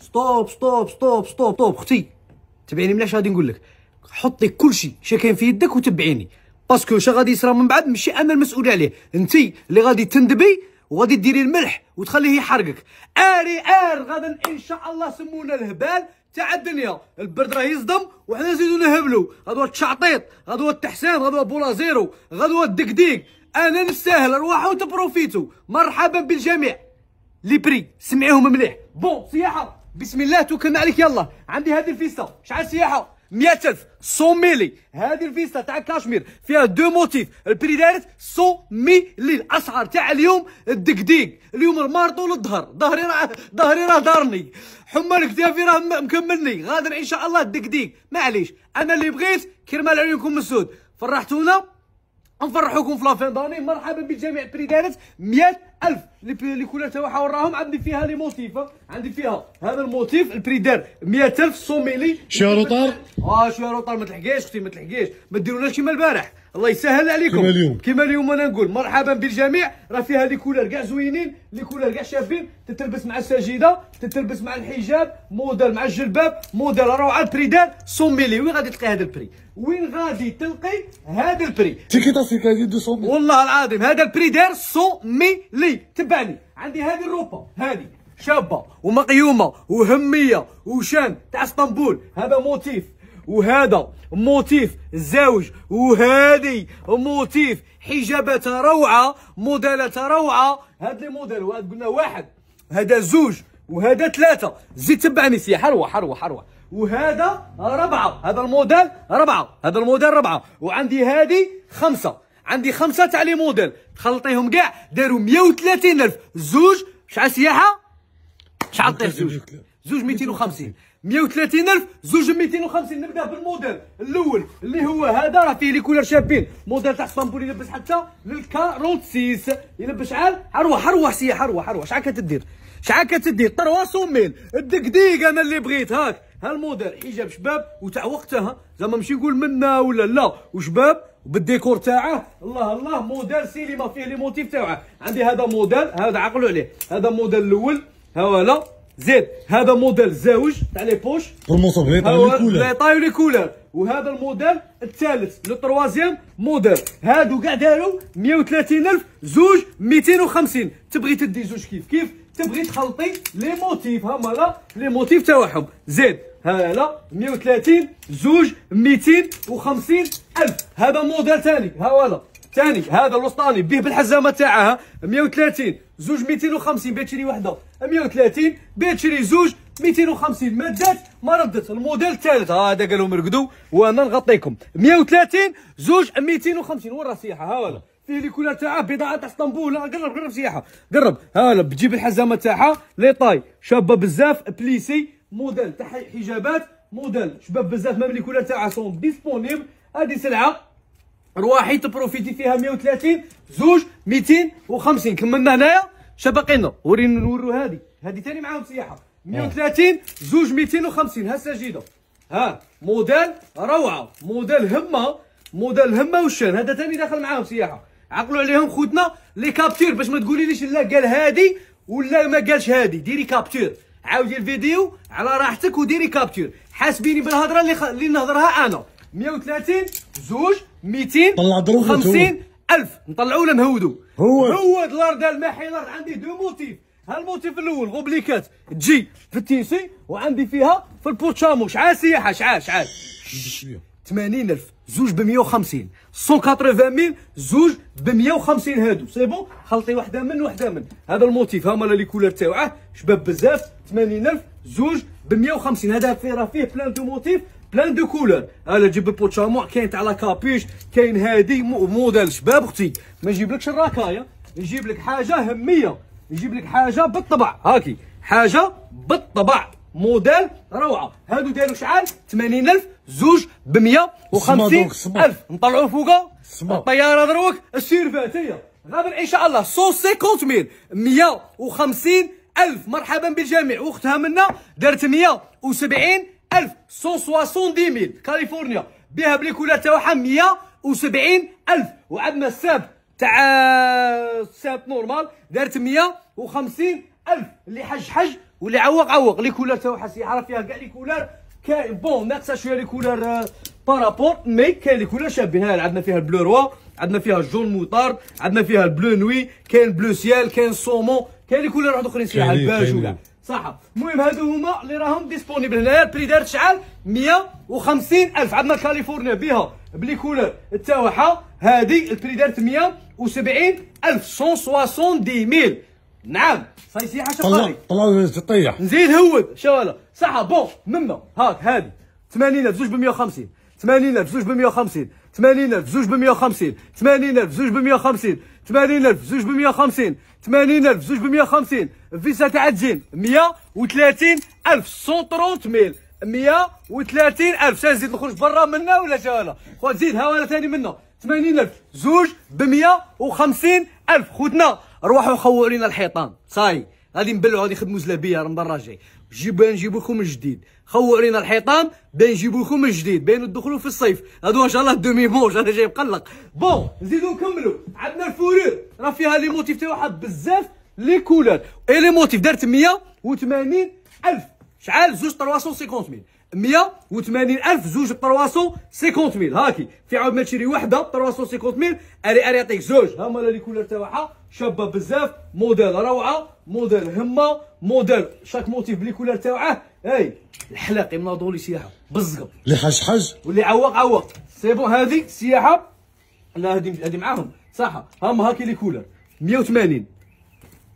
stop stop stop stop stop أختي تبعيني ملاش غادي نقول لك. حطي كل شيء شي كاين في يدك وتبعيني. parce que شا غادي يصرى من بعد ماشي أنا المسؤول عليه. أنت اللي غادي تندبي وغادي ديري الملح وتخليه يحرقك أري أر غدا إن شاء الله سمونا الهبال تاع الدنيا. البرد راه يصدم وحنا نزيدو نهبلو. غدوة التشعطيط غدوة التحسين غدوة boule à zéro غدوة الدكديك أنا نستاهل ارواحوا وتبروفيتو. مرحبا بالجميع. les prix سمعيهم مليح. bon سياحه بسم الله توكلنا عليك يلا. عندي هذه الفيستا. شحال سياحة؟ 100000 100 mille. هذه الفيستا تاع كاشمير. فيها deux motifs. ال prix دارت 100 mille. الأسعار تاع اليوم الدقديق. اليوم المارطو للظهر ظهري راه ظهري راه دارني حمى الكتافي راه مكملني. غادر إن شاء الله الدقديق. معليش. أنا اللي بغيت كرمال عيونكم السود فرحتونا. نفرحوكم في la fin d'année. مرحبا بالجميع prix دارت 100000 les couleurs تاعها وراهم عندي فيها les motifs. عندي فيها هذا ال motif ال prix دار 100000 cent mille شي retard. آه شوية retard. ما تلحقيش أختي ما تلحقيش. ما ديروناش كيما البارح. الله يسهل عليكم. كيما اليوم. كيما اليوم أنا نقول مرحبا بالجميع. راه فيها les couleurs كاع زوينين les couleurs كاع شابين تتلبس مع السجيدة تتلبس مع الحجاب موديل مع الجلباب موديل روعة ال prix دار 100 mille وين غادي تلقي هذا ال prix؟ وين غادي تلقي هذا ال prix؟ تيكي تاسيك هذه 200 والله العظيم هذا ال prix دار 100 mille تبعني. عندي هذه الروبه هذه شابة ومقيومة وهمية وشان تاع اسطنبول. هذا motif. وهذا motif الزوج وهذه motif حجاباتها روعة موديلاتها روعة. هاد les modèles وهذا قلنا واحد هذا زوج وهذا ثلاثة. زيد تبعني سياح أروح أروح أروح وهذا ربعة. هذا الموديل ربعة. هذا الموديل ربعة. وعندي هذه خمسة. عندي خمسة تاع les modèles. تخلطيهم كاع داروا 130000 زوج شحال سياحة؟ شحال طيح زوج؟ زوج 250 130000 زوج 250 نبدأ بالموديل الأول اللي هو هذا. راه فيه les couleurs شابين. موديل تاع اسطنبول يلبس حتى للكا 6 يلبس شحال أروح أروح سياح أروح أروح شحال كتدير؟ شحال كتدير؟ 300 mille الدقديق أنا اللي بغيت. هاك. هالموديل حجاب شباب. وتاع وقتها زعما ماشي نقول منا ولا لا. وشباب بالديكور تاعه. الله الله. موديل سينما فيه les motifs تاعه. عندي هذا موديل. هذا عقلوا عليه. هذا موديل الأول. ها ولا زيد هذا موديل زوج تاع les poches. les tailles و les couleurs. وهذا الموديل الثالث le troisième modèle. هادو كاع داروا 130000 زوج 250 تبغي تدي زوج كيف كيف؟ تبغي تخلطي les motifs هما لا les motifs تاعهم. زيد ها لا 130 زوج 250 ألف. هذا موديل ثاني ها ولا ثاني هذا الوسطاني به بالحزامة تاعها. 130 زوج 250 بغيت تشري وحده. 130 بغيت تشري زوج 250 ما دات ما ردت. الموديل الثالث. هذا قالوا مرقدوا وأنا نغطيكم. 130 زوج 250 وين راه سياحه ها ولا فيه les couleurs تاعها بضاعة تاع اسطنبول. قرب قرب سياحه قرب. ها ولا بتجيب الحزامة تاعها. les tailles. شابة بزاف. plissé. موديل تاع حجابات. موديل. شباب بزاف. même les couleurs تاعها sont disponibles هذه سلعة. رواحي تبروفيتي فيها 130 زوج 250 كملنا هنايا شبقينا ورينا نورو هذه هذه ثاني معاهم سياحة. 130 زوج 250 ها سجيده ها موديل روعة. موديل همة. موديل همة والشان. هذا ثاني داخل معاهم سياحة. عقلوا عليهم خوتنا. les captures باش ما تقولي لا قال هادي ولا ما قالش هادي. ديري capture عاودي الفيديو على راحتك وديري capture حاسبيني بالهضرة اللي خ... اللي نهضرها أنا. 130 زوج 200 طلع ضروبة 50 ألف. نطلعوا له نهودو هو. هو دولار ديال الماحي الأرض عندي دو موتيف. هالموتيف الأول غوبليكات تجي في التيسي وعندي فيها في البوتشامو شحال سياحة شحال شحال 80000 زوج ب 150 180 ميل زوج ب 150 هادو. سي بون؟ خلطي وحدة من وحدة من. هذا الموتيف هما لي كولر تاعه شباب بزاف 80000 زوج ب 150 هذا فيه راه فيه بلان دو موتيف بلان دو كولور أنا جيب بوت كاين تاع لا كابيش كاين هادي موديل شباب أختي. ما نجيبلكش الراكايا نجيب لك حاجة همية. نجيب لك حاجة بالطبع. هاكي. حاجة بالطبع. موديل روعة. هادو داروا شحال؟ 80000 زوج ب 150000 نطلعوا فوقها الطيارة دروك السيرفات هي غادر ان شاء الله 150000 150 ألف مرحبا بالجميع. وختها منا دارت 170 ألف. 170 mille. كاليفورنيا. بها ب les couleurs تاعها 170 ألف. وعندنا الساب تاع الساب normal دارت 150 ألف. اللي حج حج واللي عوق عوق. les couleurs تاعها سيعرف فيها كاع les couleurs. كاين bon ناقصة شوية les couleurs par rapport mais كاين les couleurs شابين. ها عندنا فيها ال bleu roi عندنا فيها ال jaune moutarde عندنا فيها ال bleu nuit كاين bleu ciel كاين saumon كاين les couleurs واحد آخرين كاينين- الباج. وكاع صح المهم هادو هما اللي راهم disponibles. هنايا ال prix دارت شحال 150 ألف. عندنا كاليفورنيا بها ب les couleurs تاعها هادي ال prix دارت 170 ألف. 170 mille. نعم. صاي سياحه طلع طلع تطيح نزيد هود. شوالا صح bon مما هاك هادي. 80000 زوج ب 150 80000 زوج ب 150 80000 زوج ب 150 80000 زوج ب 150 80000 زوج ب 150 80000 زوج ب 150 الفيزا تاع تزين 130000 130 ميل 130000 شنو نزيد نخرج برا منا ولا شوالا خو تزيد هوالا ثاني منا. 80000 زوج ب 150000 خوتنا. روحوا خووا علينا الحيطان. صاي غادي نبلعوا غادي نخدموا زلابية راه من برا جاي. جيبوا نجيبوا لكم من جديد. خووا علينا الحيطان بين نجيبوا لكم من جديد. بين ندخلوا في الصيف. هادو إن شاء الله دومي مونج أنا جاي مقلق. bon نزيدوا نكملوا عندنا ال fourrure راه فيها les motifs تاعها بزاف les couleurs. et les motifs دارت 180 ألف. شحال؟ زوج 350 mille. 180 ألف زوج ب 350 mille. هاكي. في عاود ما تشري وحدة ب 350 mille. اري أري يعطيك زوج. هما les couleurs تاعها شابة بزاف. موديل روعة. موديل همة. موديل chaque motif ب les couleurs تاعه أي. الحلاقي مناضوا لي سياحة. بالزقب اللي حج حج واللي عوق عوق. سي بون هذه سياحة. لا هذه هذه معاهم. صح. هما هاكي لي كولور 180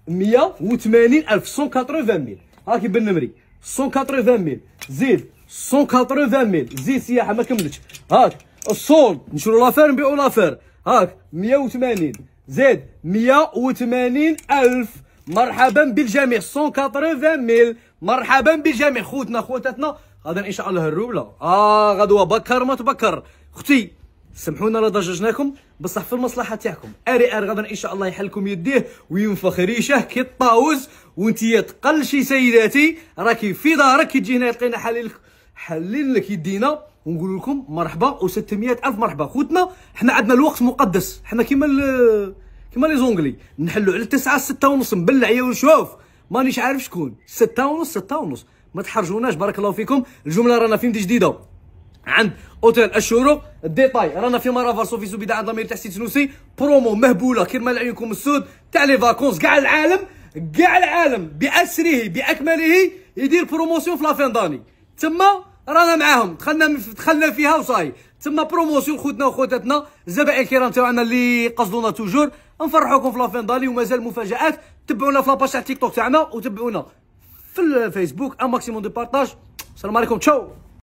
180 ألف. 180 ميل. هاكي بالنمري. 180 ميل. زيد. 180 ميل زيد سياحة ما كملتش. هاك. الصول نشرو لافير نبيعو لافير. هاك. 180 زيد 180 ألف. مرحبا بالجميع. 180 ميل مرحبا بالجميع. خوتنا خواتاتنا. غدا ان شاء الله الروبله آه غدوة بكر ما تبكر. أختي سامحونا لا ضججناكم. بصح في المصلحة تاعكم. أري أر غدا ان شاء الله يحلكم يديه وينفخ ريشه كي الطاوز وانتي تقل شي سيداتي. راكي في دارك كي تجي هنا لقينا حليل حلين لك يدينا ونقول لكم مرحبا و600 ألف مرحبا. خوتنا حنا عندنا الوقت مقدس. حنا كيما كيما لي زونغلي. نحلوا على التسعة ستة ونص نبلع يا ونشوف مانيش عارف شكون. ستة ونص ستة ونص. ما تحرجوناش. بارك الله فيكم. الجملة رانا في جديده عند أوتيل الشروق الديتاي. رانا في مرافا صوفي سوبيدا عند ضمير تحسين سنوسي برومو مهبولة. كيما عيونكم السود. تاع لي فاكونس. كاع العالم كاع العالم. بأسره بأكمله يدير بروموسيون في لافين داني. تما رانا معاهم. دخلنا دخلنا فيها وصاي. تما promotion خوتنا وخواتاتنا الزبائن الكرام تاعنا اللي قصدونا toujours. نفرحوكم في la fin d'année ومازال مفاجآت. تبعونا في la page تاع تيك توك تاعنا وتبعونا في الفيسبوك un maximum de partages السلام عليكم تشاو